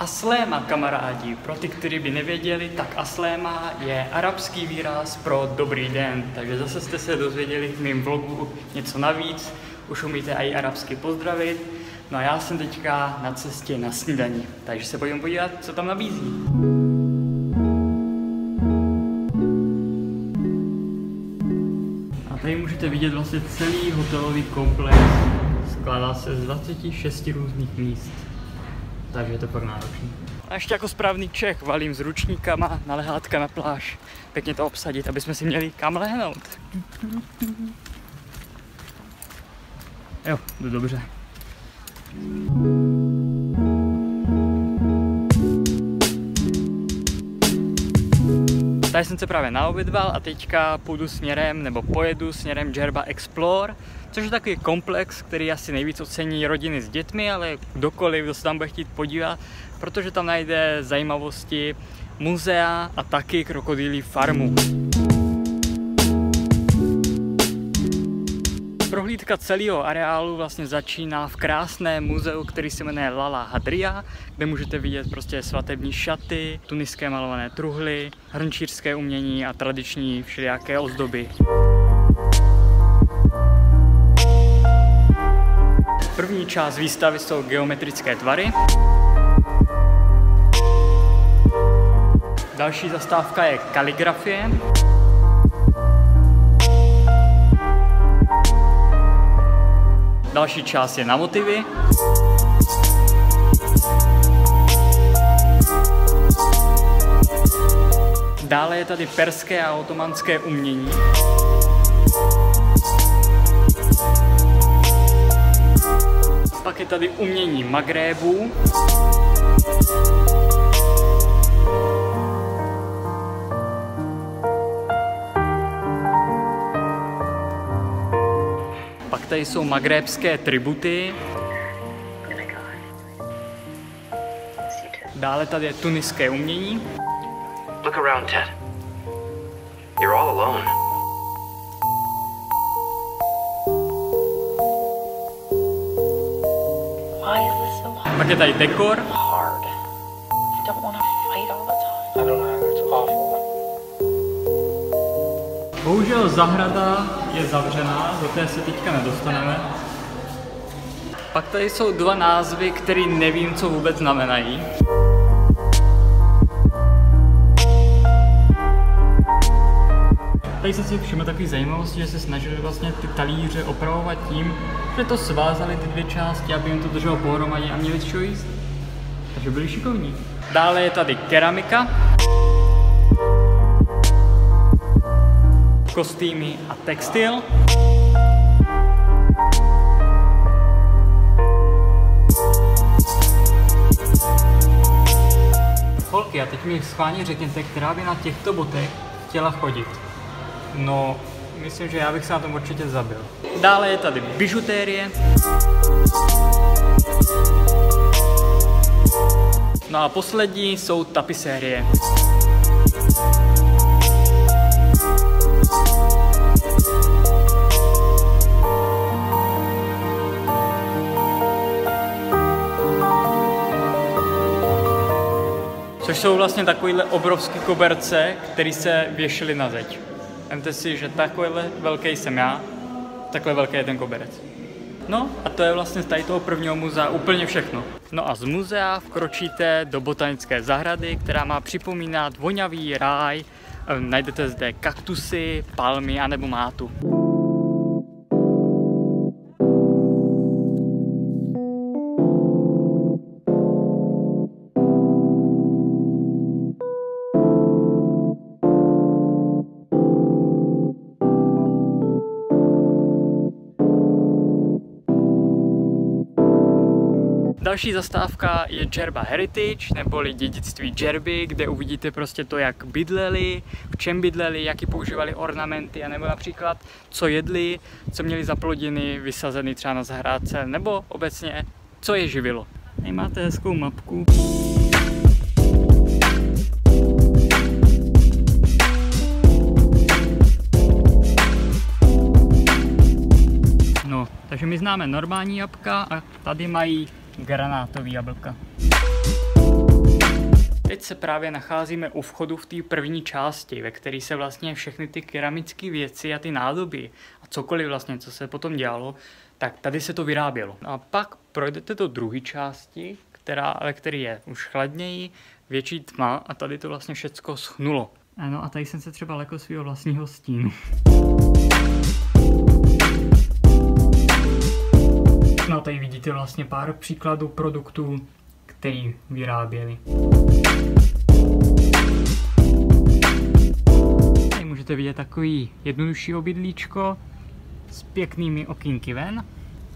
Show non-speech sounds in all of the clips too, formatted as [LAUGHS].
Asléma, kamarádi, pro ty, kteří by nevěděli, tak asléma je arabský výraz pro dobrý den. Takže zase jste se dozvěděli v mém vlogu něco navíc, už umíte i arabsky pozdravit. No a já jsem teďka na cestě na snídaní, takže se pojďme podívat, co tam nabízí. A tady můžete vidět vlastně celý hotelový komplex. Skládá se z 26 různých míst takže je to fakt náročný. A ještě jako správný Čech valím s ručníkama na lehátka na pláž. Pěkně to obsadit, aby jsme si měli kam lehnout. Jo, jdu dobře. Tady jsem se právě naobědval a teďka půjdu směrem, nebo pojedu směrem Jerba Explore, což je takový komplex, který asi nejvíc ocení rodiny s dětmi, ale kdokoliv, kdo se tam bude chtít podívat, protože tam najde zajímavosti muzea a taky krokodýlí farmu. Prohlídka celého areálu vlastně začíná v krásném muzeu, který se jmenuje Lala Hadria, kde můžete vidět prostě svatební šaty, tuniské malované truhly, hrnčířské umění a tradiční všelijaké ozdoby. První část výstavy jsou geometrické tvary. Další zastávka je kaligrafie. Další část je na motivy. Dále je tady perské a otomanské umění. Je tady umění Magrébu. Pak tady jsou magrébské tributy. Dále tady je tuniské umění. Look around, Ted. You're all alone. Pak je tady dekor. Hard. I don't want to fight all the time. I don't know, it's awful. Bohužel zahrada je zavřená, do té se teďka nedostaneme. Pak tady jsou dva názvy, které nevím, co vůbec znamenají. Tady jsem si všiml takový zajímavosti, že se snažili vlastně ty talíře opravovat tím, že to svázali ty dvě části, aby jim to drželo pohromadě a měli z čeho jíst. Takže byli šikovní. Dále je tady keramika. Kostýmy a textil. Holky, a teď mi schválně řekněte, která by na těchto botech chtěla chodit. No, myslím, že já bych se na tom určitě zabil. Dále je tady bižutérie. No a poslední jsou tapisérie. Což jsou vlastně takovýhle obrovský koberce, které se věšily na zeď. Vemte si, že takovýhle velký jsem já, takhle velký je ten koberec. No a to je vlastně z tady toho prvního muzea úplně všechno. No a z muzea vkročíte do botanické zahrady, která má připomínat vonavý ráj. Najdete zde kaktusy, palmy anebo mátu. Další zastávka je Džerba Heritage, neboli dědictví Džerby, kde uvidíte prostě to, jak bydleli, v čem bydleli, jaký používali ornamenty, nebo například co jedli, co měli za plodiny vysazeny třeba na zahrádce, nebo obecně co je živilo. Tady máte hezkou mapku. No, takže my známe normální jabka a tady mají granátový jablka. Teď se právě nacházíme u vchodu v té první části, ve které se vlastně všechny ty keramické věci a ty nádoby a cokoliv vlastně, co se potom dělalo, tak tady se to vyrábělo. A pak projdete do druhé části, která, ve které je už chladněji, větší tma a tady to vlastně všecko schnulo. Ano a tady jsem se třeba lekl svého vlastního stínu. No tady vidíte vlastně pár příkladů produktů, který vyráběli. Tady můžete vidět takový jednodušší obydlíčko s pěknými okýnky ven.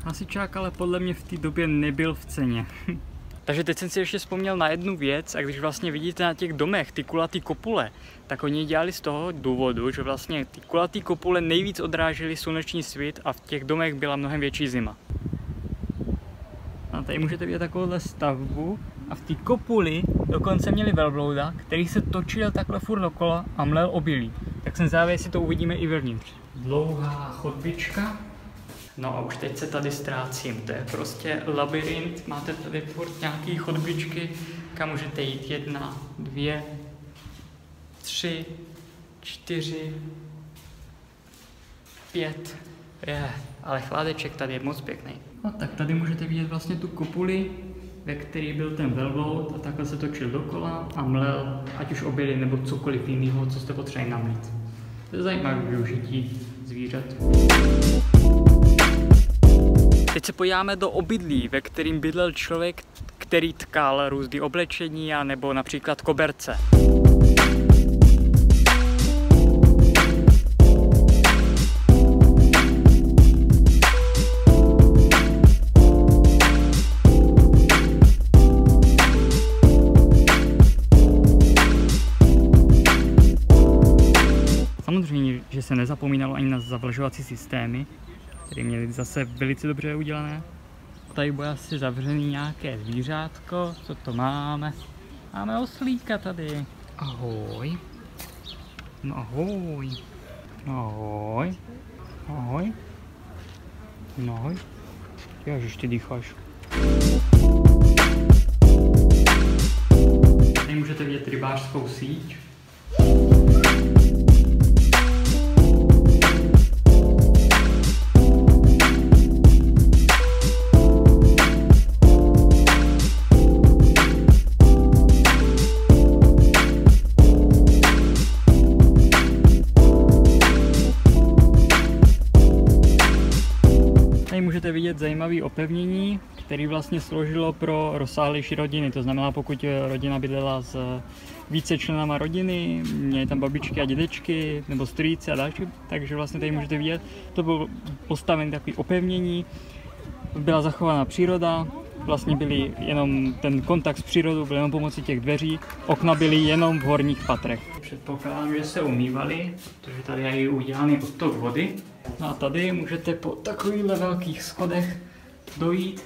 Hasičák ale podle mě v té době nebyl v ceně. [LAUGHS] Takže teď jsem si ještě vzpomněl na jednu věc a když vlastně vidíte na těch domech ty kulatý kopule, tak oni dělali z toho důvodu, že vlastně ty kulatý kopule nejvíc odrážely sluneční svit a v těch domech byla mnohem větší zima. Tady můžete vidět takovouhle stavbu a v té kopuli dokonce měli velblouda, který se točil takhle furt dokola a mlel obilí. Tak jsem zvědavý, jestli to uvidíme i vevnitř. Dlouhá chodbička. No a už teď se tady ztrácím. To je prostě labirint. Máte tady furt nějaký chodbičky, kam můžete jít. Jedna, dvě, tři, čtyři, pět. Je, ale chládeček tady je moc pěkný. No tak tady můžete vidět vlastně tu kopuli, ve který byl ten velbloud a takhle se točil dokola a mlel, ať už obědy nebo cokoliv jiného, co jste potřebovali namlít. To je zajímavé využití zvířat. Teď se podíváme do obydlí, ve kterým bydlel člověk, který tkal různé oblečení a nebo například koberce. Nezapomínalo ani na zavlažovací systémy, které měly zase velice dobře udělané. Tady bude asi zavřený nějaké zvířátko, co to máme? Máme oslíka tady. Ahoj. No ahoj. Ahoj. Ahoj. No ahoj. Ježiš, ty dýcháš. Tady můžete vidět rybářskou síť. Vidět zajímavé opevnění, který vlastně sloužilo pro rozsáhlejší rodiny. To znamená, pokud rodina bydlela s více členama rodiny, měli tam babičky a dědečky, nebo strýci a další, takže vlastně tady můžete vidět, to bylo postavené takový opevnění, byla zachována příroda, vlastně byly jenom ten kontakt s přírodou byl jenom pomocí těch dveří, okna byly jenom v horních patrech. Předpokládám, že se umývali, protože tady je udělaný odtok vody. No a tady můžete po takovýchhle velkých schodech dojít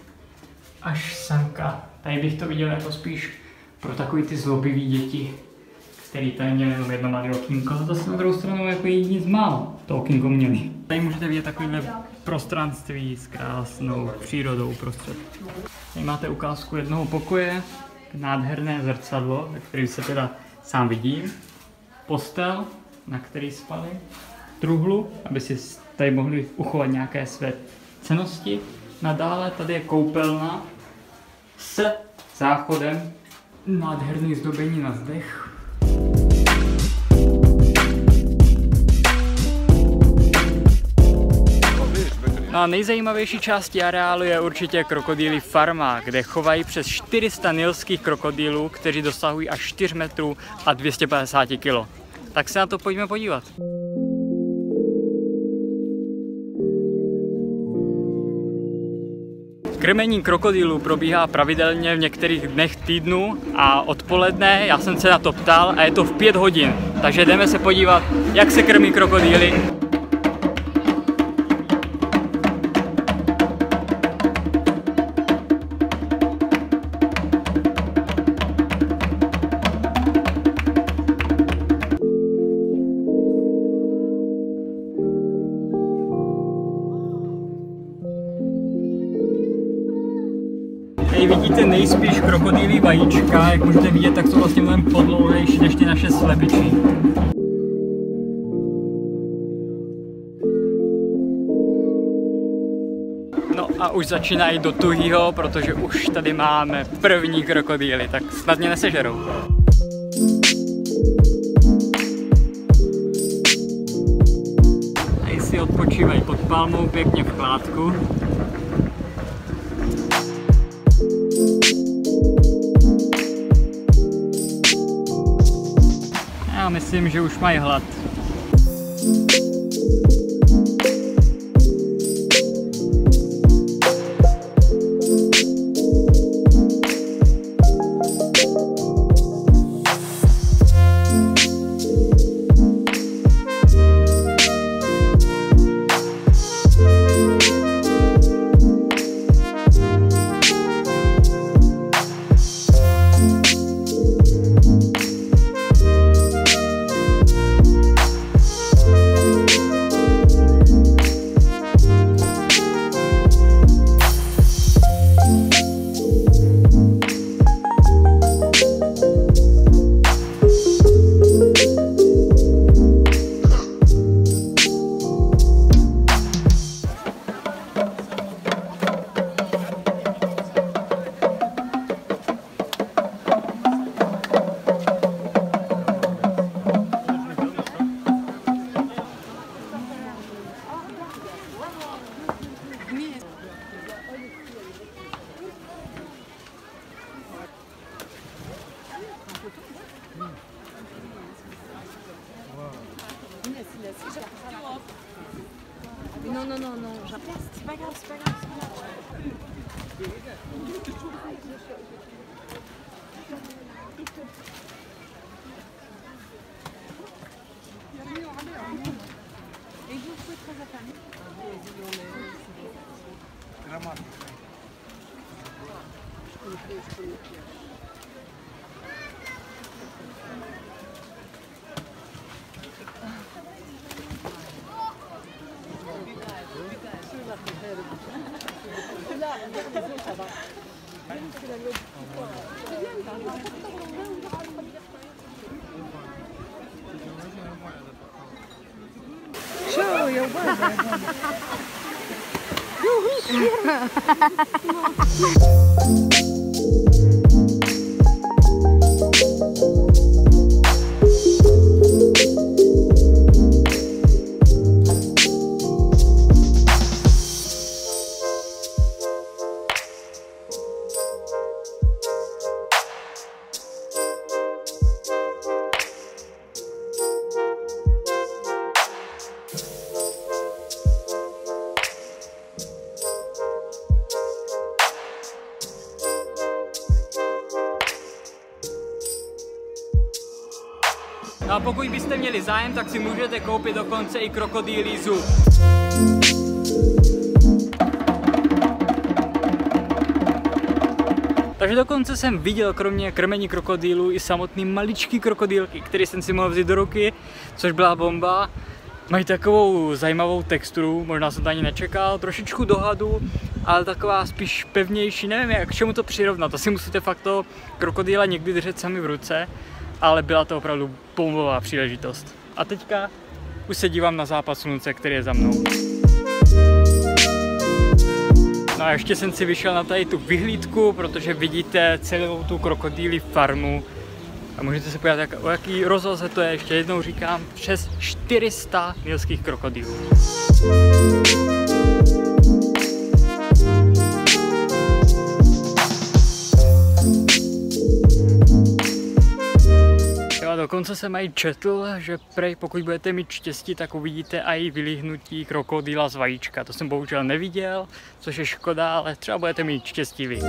až semka. Tady bych to viděl jako spíš pro takový ty zlobivý děti, který tady měli jenom jedno malé okýnko. A zase na druhou stranu jako jediní z málo to okýnko měli. Tady můžete vidět takovýhle prostranství s krásnou přírodou uprostřed. Tady máte ukázku jednoho pokoje, nádherné zrcadlo, ve kterém se teda sám vidím, postel, na který spali, truhlu, aby si tady mohli uchovat nějaké své cenosti. Nadále tady je koupelna s záchodem, nádherný zdobení na zdech, No a nejzajímavější částí areálu je určitě krokodýlí farma, kde chovají přes 400 nilských krokodýlů, kteří dosahují až 4 metrů a 250 kg. Tak se na to pojďme podívat. Krmení krokodýlů probíhá pravidelně v některých dnech týdnu a odpoledne, já jsem se na to ptal a je to v 5 hodin, takže jdeme se podívat, jak se krmí krokodýly. Mnohem podlouhlejší než ty naše slepičí. No a už začínají do tuhýho, protože už tady máme první krokodýly, tak snad mě nesežerou. Tady si odpočívají pod palmou pěkně v chládku. Myslím, že už mají hlad. No a [LAUGHS] [LAUGHS] pokud byste měli zájem, tak si můžete koupit dokonce i krokodýlí zub. Takže dokonce jsem viděl kromě krmení krokodýlů i samotný maličký krokodýlky, který jsem si mohl vzít do ruky, což byla bomba. Mají takovou zajímavou texturu, možná jsem to ani nečekal, trošičku dohadu, ale taková spíš pevnější, nevím jak, k čemu to přirovnat, asi musíte fakt to krokodýla někdy držet sami v ruce, ale byla to opravdu bombová příležitost. A teďka už se dívám na západ slunce, který je za mnou. No a ještě jsem si vyšel na tady tu vyhlídku, protože vidíte celou tu krokodýlí farmu. A můžete se podívat, jak, o jaký rozloze to je, ještě jednou říkám, přes 400 nilských krokodýlů. Dokonce jsem i četl, že prej, pokud budete mít štěstí, tak uvidíte i vylíhnutí krokodýla z vajíčka. To jsem bohužel neviděl, což je škoda, ale třeba budete mít štěstí vy.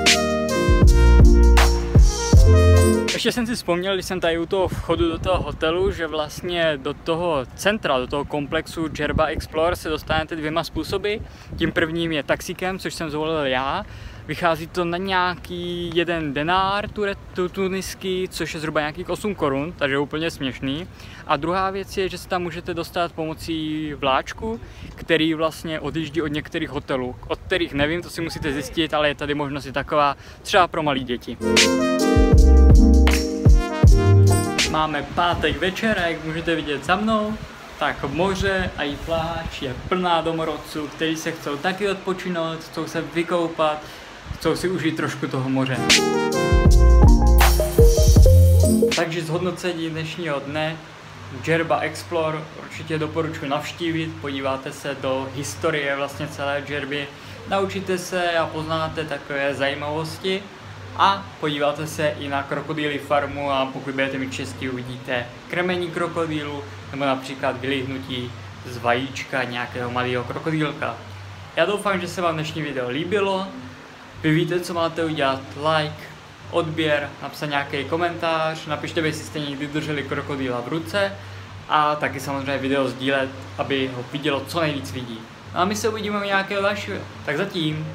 Ještě jsem si vzpomněl, když jsem tady u toho vchodu do toho hotelu, že vlastně do toho centra, do toho komplexu Jerba Explorer se dostanete dvěma způsoby. Tím prvním je taxíkem, což jsem zvolil já, Vychází to na nějaký jeden denár tu, tu tunisky, což je zhruba nějakých 8 korun, takže je úplně směšný. A druhá věc je, že se tam můžete dostat pomocí vláčku, který vlastně odjíždí od některých hotelů, od kterých nevím, to si musíte zjistit, ale je tady možnost i taková třeba pro malé děti. Máme pátek večer a jak můžete vidět za mnou, tak moře a i pláž je plná domorodců, kteří se chcou taky odpočinout, chcou se vykoupat, chcou si užít trošku toho moře. Takže zhodnocení dnešního dne Jerba Explore určitě doporučuji navštívit, podíváte se do historie vlastně celé Jerby, naučíte se a poznáte takové zajímavosti a podíváte se i na krokodýly farmu a pokud budete mít štěstí, uvidíte krmení krokodýlu nebo například vylíhnutí z vajíčka nějakého malého krokodýlka. Já doufám, že se vám dnešní video líbilo. Vy víte, co máte udělat. Like, odběr, napsat nějaký komentář, napište, jestli jste někdy drželi krokodýla v ruce a taky samozřejmě video sdílet, aby ho vidělo co nejvíc lidí. No a my se uvidíme u nějakého dalšího. Tak zatím.